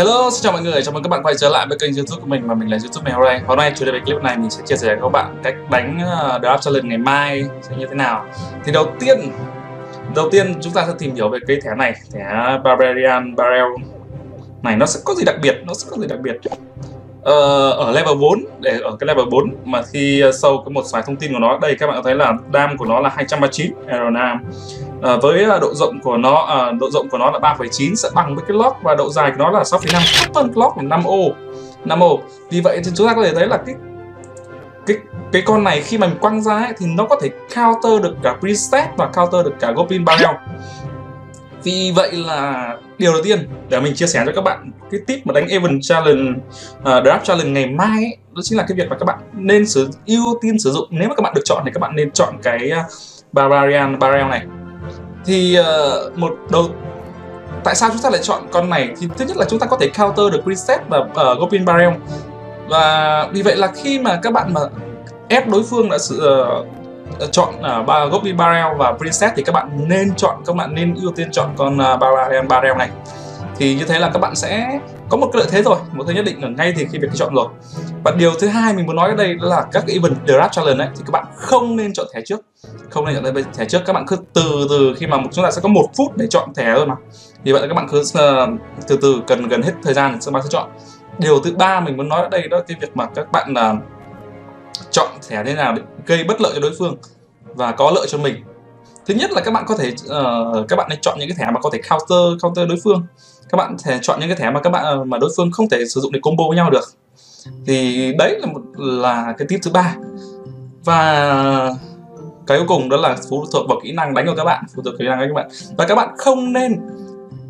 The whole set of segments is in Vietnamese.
hello xin chào mọi người, chào mừng các bạn quay trở lại với kênh youtube của mình và mình là youtube mèo nay. Hôm nay chủ đề về clip này mình sẽ chia sẻ với các bạn cách đánh uh, draft challenge ngày mai sẽ như thế nào. Thì đầu tiên, đầu tiên chúng ta sẽ tìm hiểu về cái thẻ này, thẻ Barbarian Barrel này nó sẽ có gì đặc biệt, nó sẽ có gì đặc biệt? Uh, ở level 4 để ở cái level 4 mà khi ờ, sâu cái một vài thông tin của nó đây các bạn thấy là dam của nó là 239 aeronam. À, với ờ, độ rộng của nó à, độ rộng của nó là 3,9 sẽ bằng với cái lock và độ dài của nó là 6,5 thấp hơn lock là 5 ô 5 ô. Vì vậy thì chúng ta có thể thấy là cái cái cái con này khi mà mình quăng ra ấy, thì nó có thể counter được cả preset và counter được cả goblin barrel vì vậy là điều đầu tiên để mình chia sẻ cho các bạn cái tip mà đánh Event Challenge, uh, Draft Challenge ngày mai ấy, đó chính là cái việc mà các bạn nên sử ưu tiên sử dụng. Nếu mà các bạn được chọn thì các bạn nên chọn cái uh, Barbarian Barrel này thì uh, một đầu tại sao chúng ta lại chọn con này? Thì thứ nhất là chúng ta có thể counter được preset và uh, Goblin Barrel và vì vậy là khi mà các bạn mà ép đối phương đã sự uh, chọn uh, ba Goblin Barrel và preset thì các bạn nên chọn các bạn nên ưu tiên chọn con uh, Barbarian Barrel này thì như thế là các bạn sẽ có một cái lợi thế rồi. Một thứ nhất định ở ngay thì khi việc chọn rồi. Và điều thứ hai mình muốn nói ở đây là các cái event draft challenge ấy, thì các bạn không nên chọn thẻ trước. Không nên chọn thẻ trước. Các bạn cứ từ từ khi mà chúng ta sẽ có một phút để chọn thẻ thôi mà. Vì vậy là các bạn cứ ờ, từ từ cần, gần hết thời gian sau bạn sẽ chọn. Điều thứ ba mình muốn nói ở đây đó là cái việc mà các bạn là chọn thẻ thế nào để gây bất lợi cho đối phương và có lợi cho mình thứ nhất là các bạn có thể uh, các bạn nên chọn những cái thẻ mà có thể counter counter đối phương. Các bạn thể chọn những cái thẻ mà các bạn ờ, mà đối phương không thể sử dụng để combo với nhau được. Thì đấy là một là cái tip thứ ba. Và cái cuối cùng đó là phụ thuộc vào kỹ năng đánh của các bạn phụ thuộc vào kỹ năng đánh của các bạn. Và các bạn không nên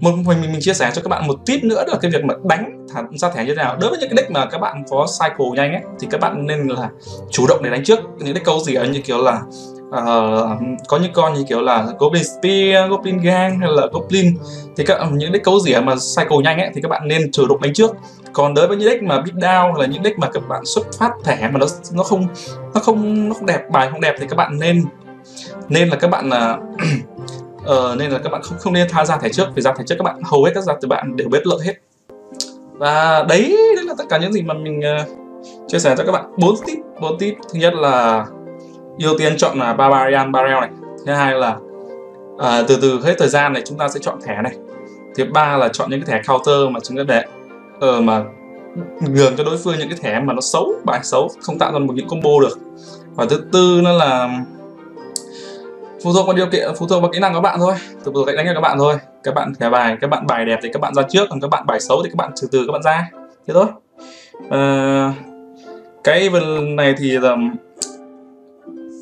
một mình mình chia sẻ cho các bạn một tip nữa là cái việc mà đánh thả ra thẻ như thế nào. Đối với những cái deck mà các bạn có cycle nhanh ấy thì các bạn nên là chủ động để đánh trước. Những deck câu gì ở như kiểu là uh, có những con như kiểu là Goblin Spear, Goblin Gang hay là Goblin thì các những deck cấu rỉa mà cycle nhanh ấy thì các bạn nên chủ động đánh trước. Còn đối với những deck mà beat down hay là những deck mà các bạn xuất phát thẻ mà nó nó không nó không nó không đẹp bài không đẹp thì các bạn nên nên là các bạn là uh, ờ, nên là các bạn không không nên tha ra thẻ trước vì ra thẻ trước các bạn hầu hết các ra từ bạn đều biết lợi hết. Và đấy đấy là tất cả những gì mà mình uh, chia sẻ cho các bạn. Bốn tip bốn tip. Thứ nhất là ưu tiên chọn là Barbarian Barrel này. Thứ hai là à, từ từ hết thời gian này chúng ta sẽ chọn thẻ này. Thứ ba là chọn những cái thẻ counter mà chúng ta để ờ, mà nhường cho đối phương những cái thẻ mà nó xấu bài xấu không tạo ra một những combo được. Và thứ tư nó là phụ thuộc vào điều kiện phụ thuộc vào kỹ năng của các bạn thôi. Phụ thuộc cách đánh cho các bạn thôi. Các bạn thẻ bài các bạn bài đẹp thì các bạn ra trước còn các bạn bài xấu thì các bạn từ từ các bạn ra. Thế thôi. À, cái event này thì là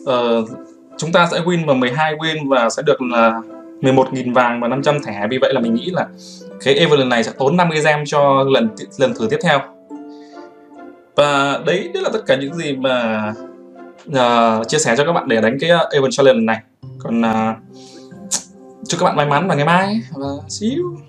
uh, chúng ta sẽ win vào 12 win và sẽ được là 11.000 vàng và 500 thẻ. Vì vậy là mình nghĩ là cái Evelyn này sẽ tốn 50 gem cho lần lần thử tiếp theo. Và đấy đấy là tất cả những gì mà uh, chia sẻ cho các bạn để đánh cái ờ, Evelyn Challenge này. Còn uh, chúc các bạn may mắn vào ngày mai. Và see you.